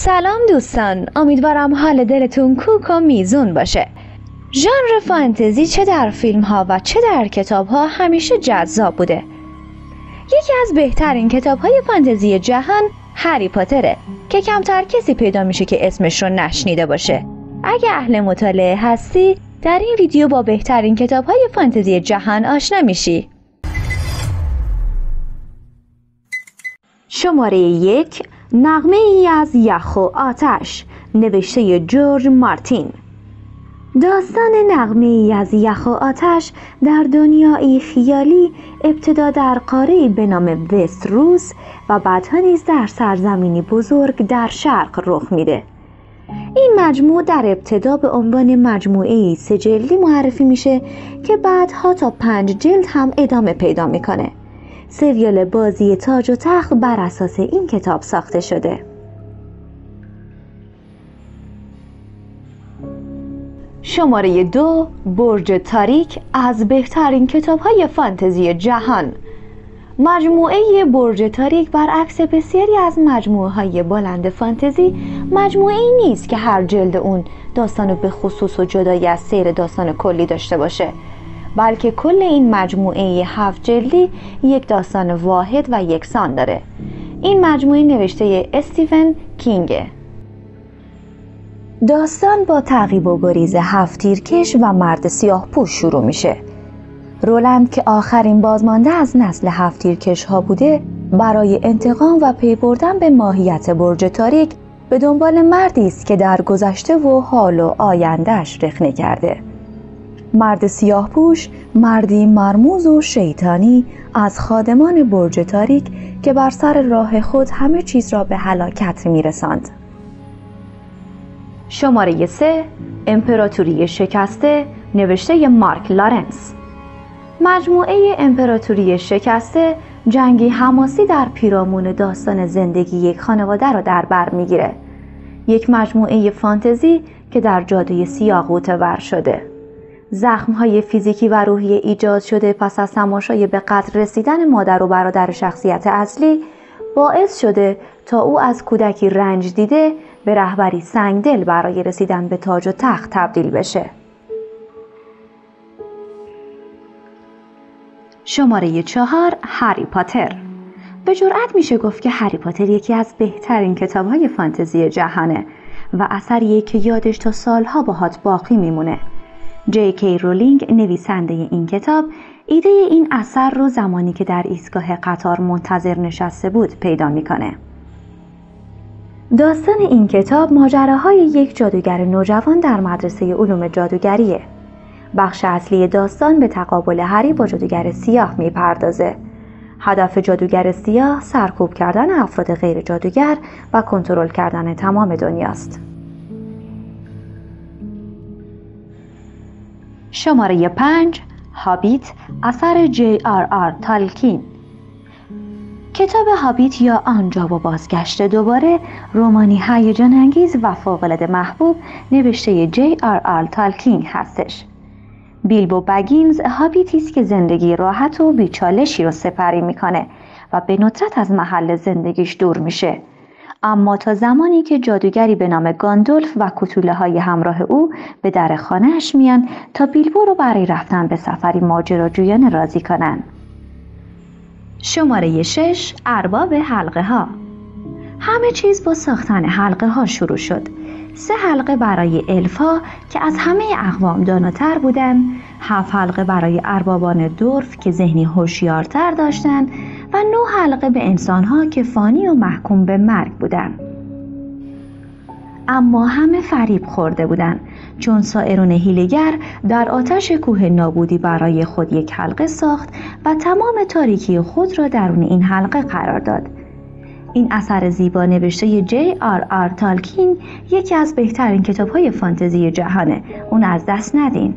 سلام دوستان امیدوارم حال دلتون کوک و میزون باشه. ژانر فانتزی چه در فیلم ها و چه در کتاب ها همیشه جذاب بوده. یکی از بهترین کتاب های فانتزی جهان هری پاتره که کمتر کسی پیدا میشه که اسمش رو نشنیده باشه. اگه اهل مطالعه هستی در این ویدیو با بهترین کتاب های فانتزی جهان آشنا میشی. شماره یک نغمه ای از یخ و آتش نوشته جورج مارتین. داستان نغمه ای از یخ و آتش در دنیایی خیالی ابتدا در قاره به نام وست روس و بعدها نیز در سرزمینی بزرگ در شرق رخ میده. این مجموع در ابتدا به عنوان مجموعه ای سجلی معرفی میشه که بعدها تا پنج جلد هم ادامه پیدا می‌کنه. سریال بازی تاج و تخت بر اساس این کتاب ساخته شده. شماره دو برج تاریک از بهترین کتاب های فانتزی جهان. مجموعه برج تاریک برعکس بسیاری از مجموعه های بلند فانتزی مجموعه ای نیست که هر جلد اون داستان به خصوص و جدایی از سیر داستان کلی داشته باشه. بلکه کل این مجموعه هفت جلدی یک داستان واحد و یکسان داره. این مجموعه نوشته استیون کینگه داستان با تعقیب و گریز هفت تیرکش و مرد سیاه پوش شروع میشه. رولند که آخرین بازمانده از نسل هفت تیرکش ها بوده برای انتقام و پی بردن به ماهیت برج تاریک به دنبال مردی است که در گذشته و حال و آیندهش رخنه کرده. مرد سیاه پوش مردی مرموز و شیطانی از خادمان برج تاریک که بر سر راه خود همه چیز را به هلاکت میرساند. شماره سه امپراتوری شکسته نوشته مارک لارنس. مجموعه امپراتوری شکسته جنگی حماسی در پیرامون داستان زندگی یک خانواده را در بر می‌گیره. یک مجموعه فانتزی که در جادوی سیاه غوطه شده. های فیزیکی و روحی ایجاد شده پس از تماشای به قتل رسیدن مادر و برادر شخصیت اصلی باعث شده تا او از کودکی رنج دیده به رهبری سنگدل برای رسیدن به تاج و تخت تبدیل بشه. شماره چهار هری پاتر به جرأت میشه گفت که هری پاتر یکی از بهترین کتاب های فانتزی جهانه و اثریه که یادش تا سالها باهات باقی میمونه جی کی رولینگ نویسنده این کتاب ایده این اثر رو زمانی که در ایستگاه قطار منتظر نشسته بود پیدا می‌کنه. داستان این کتاب ماجراهای یک جادوگر نوجوان در مدرسه علوم جادوگریه. بخش اصلی داستان به تقابل هری با جادوگر سیاه می‌پردازه. هدف جادوگر سیاه سرکوب کردن افراد غیر جادوگر و کنترل کردن تمام دنیاست. شماره 5 هابیت اثر جی آر آر تالکین. کتاب هابیت یا آنجا و بازگشت دوباره رومانی هیجان انگیز و فوقالعاده محبوب نوشته جی آر آر تالکین هستش. بیلبو بگینز هابیتی است که زندگی راحت و بیچالشی رو سپری می‌کنه و به ندرت از محل زندگیش دور میشه. اما تا زمانی که جادوگری به نام گاندولف و کتوله های همراه او به در خانهش میان تا بیلبو رو برای رفتن به سفری ماجراجویانه راضی کنن. شماره 6 ارباب حلقه ها همه چیز با ساختن حلقه ها شروع شد. سه حلقه برای الفا که از همه اقوام داناتر بودند، هفت حلقه برای اربابان دورف که ذهنی هوشیارتر داشتند و نه حلقه به انسانها که فانی و محکوم به مرگ بودند. اما همه فریب خورده بودند چون سائرون هیلگر در آتش کوه نابودی برای خود یک حلقه ساخت و تمام تاریکی خود را درون این حلقه قرار داد. این اثر زیبا نوشته جی آر آر تالکین یکی از بهترین کتاب های فانتزی جهانه. اون از دست ندین.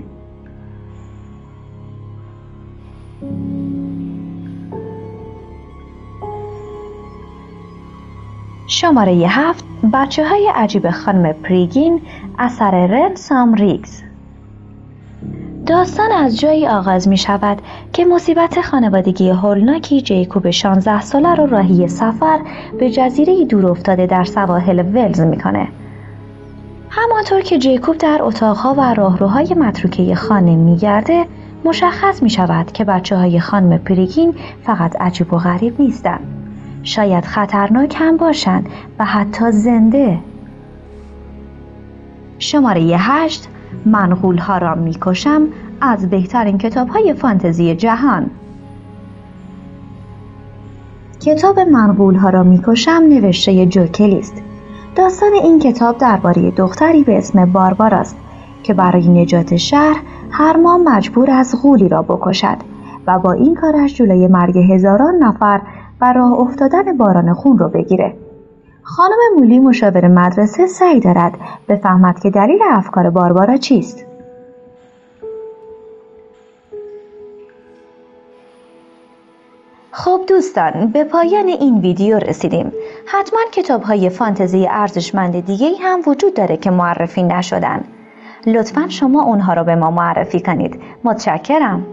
شماره هفت بچه های عجیب خانم پریگین اثر رن ریگز داستان از جایی آغاز می شود که مصیبت خانوادگی هولناکی جیکوب 16 ساله رو راهی سفر به جزیره دور افتاده در سواحل ولز می‌کنه. همانطور که جیکوب در اتاقها و راهروهای متروکه خانه میگرده مشخص می شود که بچه های خانم پریگین فقط عجیب و غریب نیستند. شاید خطرناک هم باشند و حتی زنده. شماره هشت منغول ها را می‌کشم از بهترین کتاب های فانتزی جهان کتاب منغول ها را می‌کشم نوشته جوکلی است داستان این کتاب درباره دختری به اسم باربار است که برای نجات شهر هر ماه مجبور از غولی را بکشد و با این کارش جلوی مرگ هزاران نفر و راه افتادن باران خون را بگیره. خانم مولی مشاور مدرسه سعی دارد بفهمد که دلیل افکار باربارا چیست. خب دوستان به پایان این ویدیو رسیدیم. حتما کتاب های فانتزی ارزشمند دیگه هم وجود داره که معرفی نشدن. لطفا شما اونها رو به ما معرفی کنید. متشکرم.